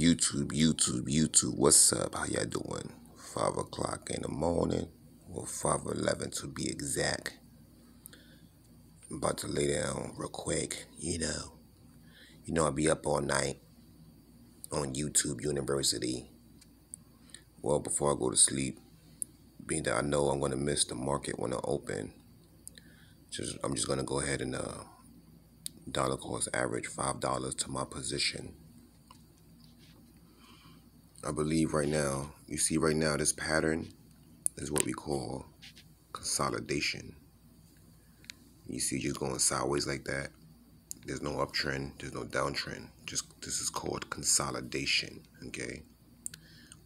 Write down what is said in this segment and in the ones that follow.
YouTube, YouTube, YouTube. What's up? How y'all doing? Five o'clock in the morning, or five eleven to be exact. I'm about to lay down real quick. You know, you know I'll be up all night on YouTube University. Well, before I go to sleep, being that I know I'm gonna miss the market when it open, just I'm just gonna go ahead and uh, dollar cost average five dollars to my position I believe right now, you see right now, this pattern is what we call consolidation. You see just going sideways like that. There's no uptrend, there's no downtrend. Just this is called consolidation, okay?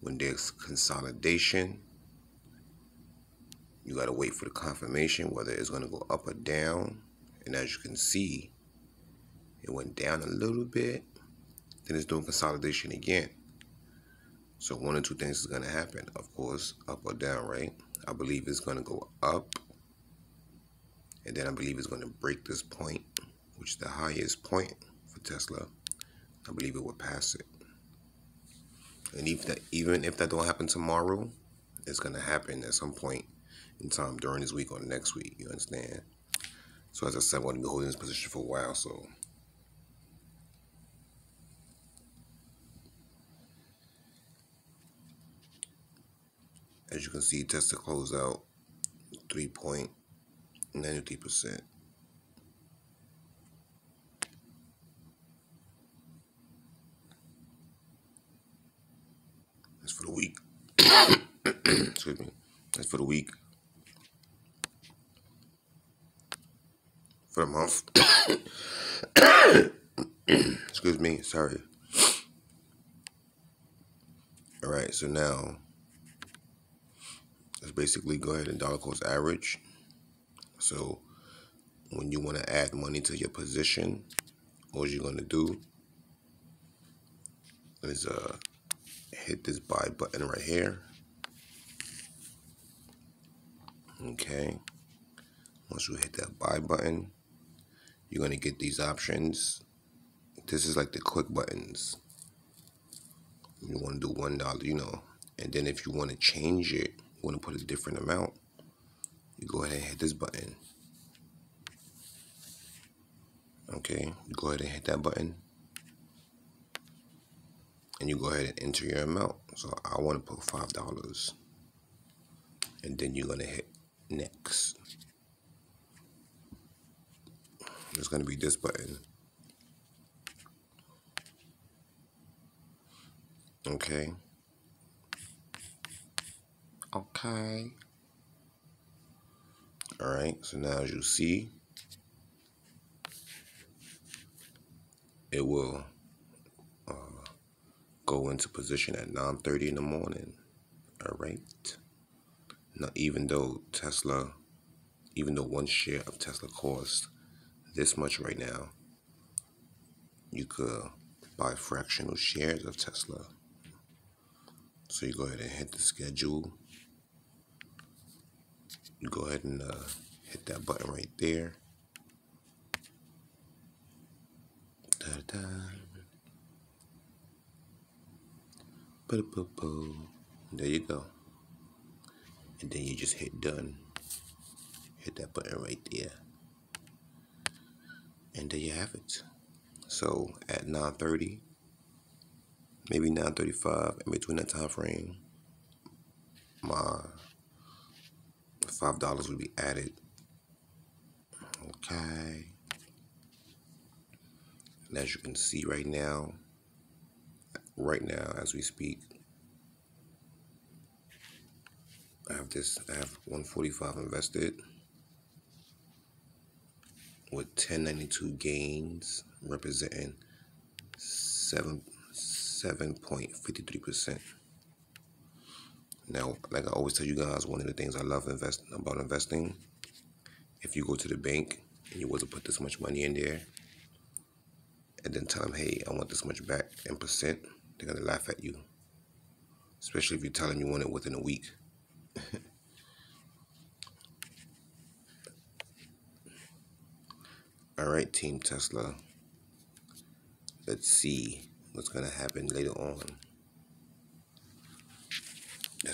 When there's consolidation, you got to wait for the confirmation whether it's going to go up or down. And as you can see, it went down a little bit, then it's doing consolidation again. So one or two things is going to happen. Of course, up or down, right? I believe it's going to go up. And then I believe it's going to break this point, which is the highest point for Tesla. I believe it will pass it. And even, that, even if that don't happen tomorrow, it's going to happen at some point in time during this week or next week. You understand? So as I said, I'm going to be holding this position for a while. So As you can see, Tesla closed out 3.93%. That's for the week. Excuse me. That's for the week. For the month. Excuse me. Sorry. All right. So now Let's basically go ahead and dollar cost average. So when you want to add money to your position, all you're going to do is uh, hit this buy button right here. Okay. Once you hit that buy button, you're going to get these options. This is like the quick buttons. You want to do $1, you know. And then if you want to change it, want to put a different amount, you go ahead and hit this button. Okay, you go ahead and hit that button. And you go ahead and enter your amount. So I want to put $5. And then you're going to hit next. It's going to be this button. Okay. Okay. All right, so now as you see, it will uh, go into position at 9.30 in the morning. All right. Now, even though Tesla, even though one share of Tesla costs this much right now, you could buy fractional shares of Tesla. So you go ahead and hit the schedule go ahead and uh, hit that button right there. Da da. There you go. And then you just hit done. Hit that button right there. And there you have it. So at 9.30, maybe 9.35, in between that time frame, my five dollars will be added. Okay. And as you can see right now, right now as we speak, I have this, I have 145 invested with 1092 gains representing 7 7.53%. Now, like I always tell you guys, one of the things I love invest about investing, if you go to the bank and you want to put this much money in there, and then tell them, hey, I want this much back in percent, they're gonna laugh at you. Especially if you tell them you want it within a week. All right, Team Tesla. Let's see what's going to happen later on.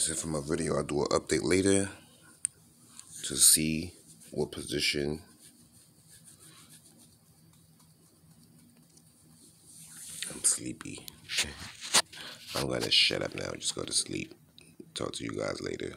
That's it for my video. I'll do an update later to see what position I'm sleepy. I'm gonna shut up now. Just go to sleep. Talk to you guys later.